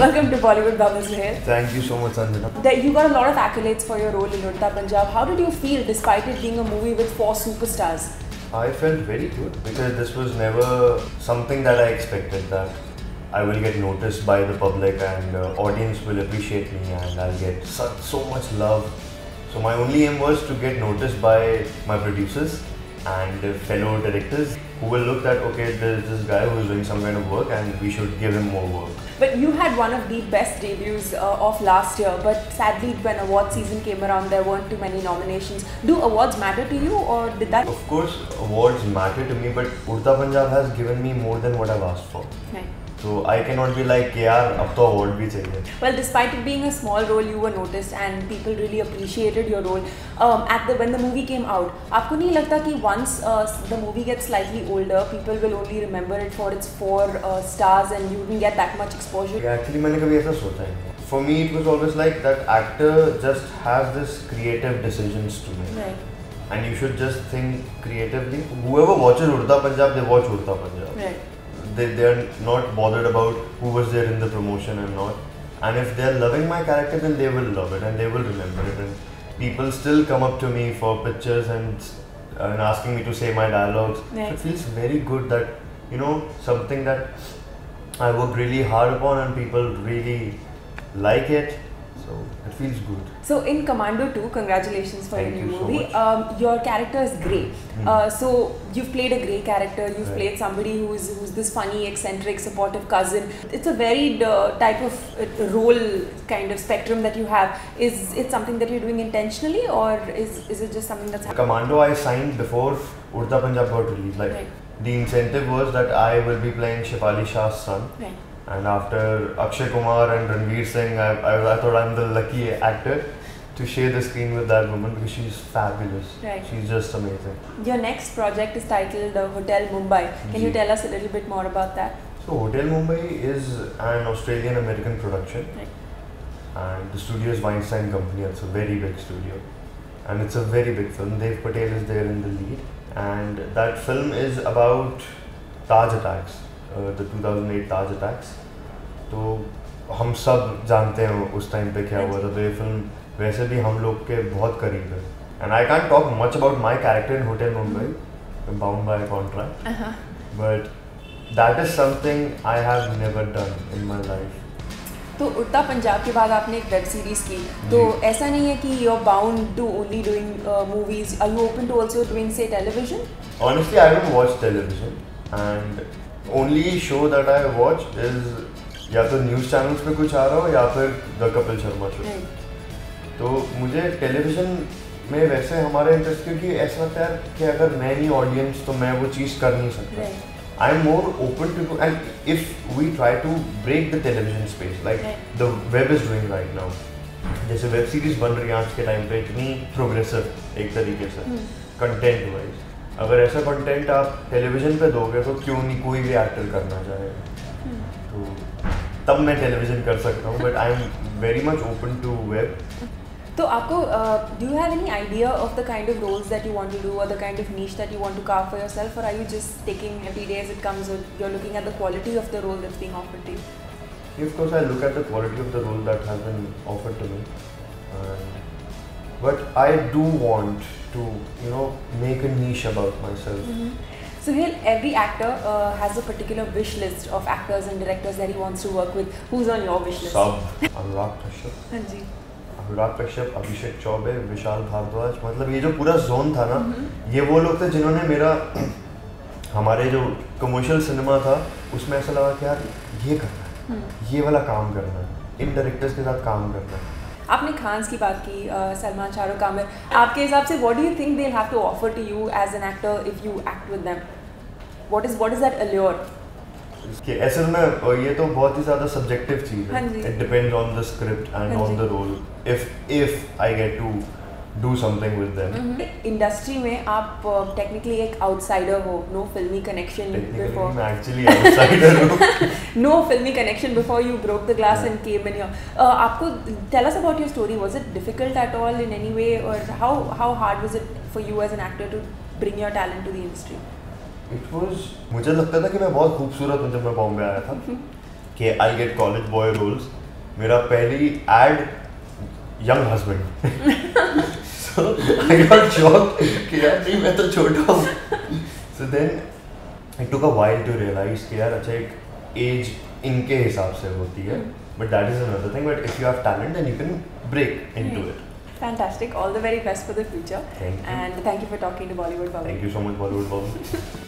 Welcome to Bollywood Bubbles here. Thank you so much, Sanjana. That you got a lot of accolades for your role in Udta Punjab. How did you feel despite it being a movie with four superstars? I felt very good because this was never something that I expected that I will get noticed by the public and uh, audience will appreciate me and I'll get such, so much love. So my only aim was to get noticed by my producers and fellow directors who will look at okay there's this guy who is doing some kind of work and we should give him more work. But you had one of the best debuts uh, of last year, but sadly when award season came around there weren't too many nominations. Do awards matter to you or did that? Of course awards matter to me but Udta Punjab has given me more than what I've asked for. Right. So I cannot be like यार अब तो award भी चाहिए. Well, despite it being a small role, you were noticed and people really appreciated your role. Um, at the when the movie came out, आपको नहीं लगता कि once uh, the movie gets slightly older, people will only remember it for its four uh, stars and you didn't get that much exposure? Yeah, Actually मैंने कभी ऐसा सोचा ही नहीं. For me it was always like that actor just has this creative decisions to make. Right. And you should just think creatively. Whoever watches Urta Punjab, they watch Urta Punjab. Right. They, they're not bothered about who was there in the promotion and not. And if they're loving my character, then they will love it and they will remember it. And people still come up to me for pictures and, and asking me to say my dialogues. So it feels very good that, you know, something that I worked really hard upon and people really like it. So it feels good. So in Commando 2, congratulations for Thank your new you movie. um, your character is Grey. Hmm. Uh, so you've played a Grey character. You've Right. played somebody who's who's this funny, eccentric, supportive cousin. It's a varied uh, type of uh, role kind of spectrum that you have. Is it something that you're doing intentionally, or is is it just something that's happening? Commando I signed before Urta Punjab got released. Like Right. the incentive was that I will be playing Shefali Shah's son. Right. And after Akshay Kumar and Ranveer Singh, I, I, I thought I'm the lucky actor to share the screen with that woman because she's fabulous. Right. She's just amazing. Your next project is titled uh, Hotel Mumbai. Can you tell us a little bit more about that? So Hotel Mumbai is an Australian American production. Right. And the studio is Weinstein Company. It's a very big studio. And it's a very big film. Dev Patel is there in the lead. And that film is about Taj attacks, uh, the 2008 Taj attacks. तो हम सब जानते हैं उस time पे क्या हुआ था। तो ये फ़िल्म वैसे भी हम लोग के बहुत करीब है। And I can talk much about my character in hotel Mumbai bound by contract. But that is something I have never done in my life तो उड़ता पंजाब के बाद आपने एक वेब सीरीज़ की। तो ऐसा नहीं है कि you are bound to only doing movies are you open to also doing say television Honestly, I don't watch television, and only show that I watch is या तो न्यूज़ चैनल्स पे कुछ आ रहा हो या फिर द कपिल शर्मा शो तो मुझे टेलीविज़न में वैसे हमारा इंटरेस्ट क्योंकि ऐसा लगता है कि अगर मैं नहीं ऑडियंस तो मैं वो चीज़ कर नहीं सकता। I am more open to and if we try to break the television space like the web is doing right now जैसे वेब सीरीज़ बन रही है आज के टाइम पे इतनी प्रोग्रेसिव एक तरीके से कंटेंट वाइज अगर ऐसा कंटेंट आप टेलीविज़न पे दोगे तो क्यों नहीं कोई भी एक्टर करना चाहेगा तो तब मैं टेलीविज़न कर सकता हूँ but I am very much open to web तो आपको do you have any idea of the kind of roles that you want to do और the kind of niche that you want to carve for yourself or are you just taking every day as it comes or you're looking at the quality of the role that's being offered to you Of course, I look at the quality of the role that has been offered to me. And, but I do want to, you know, make a niche about myself. Mm-hmm. So here, every actor uh, has a particular wish list of actors and directors that he wants to work with. Who's on your wish list? Sub, Anurag Kashyap, हाँ जी अनुराग कश्यप अभिषेक चौबे विशाल भारद्वाज मतलब ये जो पूरा zone था ना ये वो लोग थे जिन्होंने मेरा हमारे जो कमर्शियल सिनेमा था उसमें ऐसा लगा कि यार ये करना है ये वाला काम करना है इन डायरेक्टर्स के साथ काम करना है आपने खान्स की बात की सलमान शाहरुख आमिर आपके हिसाब से what do you think they have to offer to you as an actor if you act with them what is what is that allure कि ऐसे में ये तो बहुत ही ज़्यादा सब्जेक्टिव चीज़ हाँ। It depends on the script and on the role if if I get to do something with them industry में आप टेक्निकली एक आउटसाइडर हो नो फिल्मी कनेक्शन बिफोर मैं एक्चुअली आउटसाइडर हूँ no filmy connection before you broke the glass and came in your आपको tell us about your story was it difficult at all in any way और how how hard was it for you as an actor to bring your talent to the industry it was मुझे लगता था कि मैं बहुत खूबसूरत हूँ जब मैं बॉम्बे आया था कि I get college boy roles मेरा पहली ad young husband so I got shocked कि यार नहीं मैं तो छोटा हूँ so then it took a while to realize कि यार अच्छा एक एज इनके हिसाब से होती है but that is another thing but if you have talent then you can break into it Fantastic. All the very best for the future. Thank you. And thank you for talking to Bollywood Bob Thank you so much, Bollywood Bob.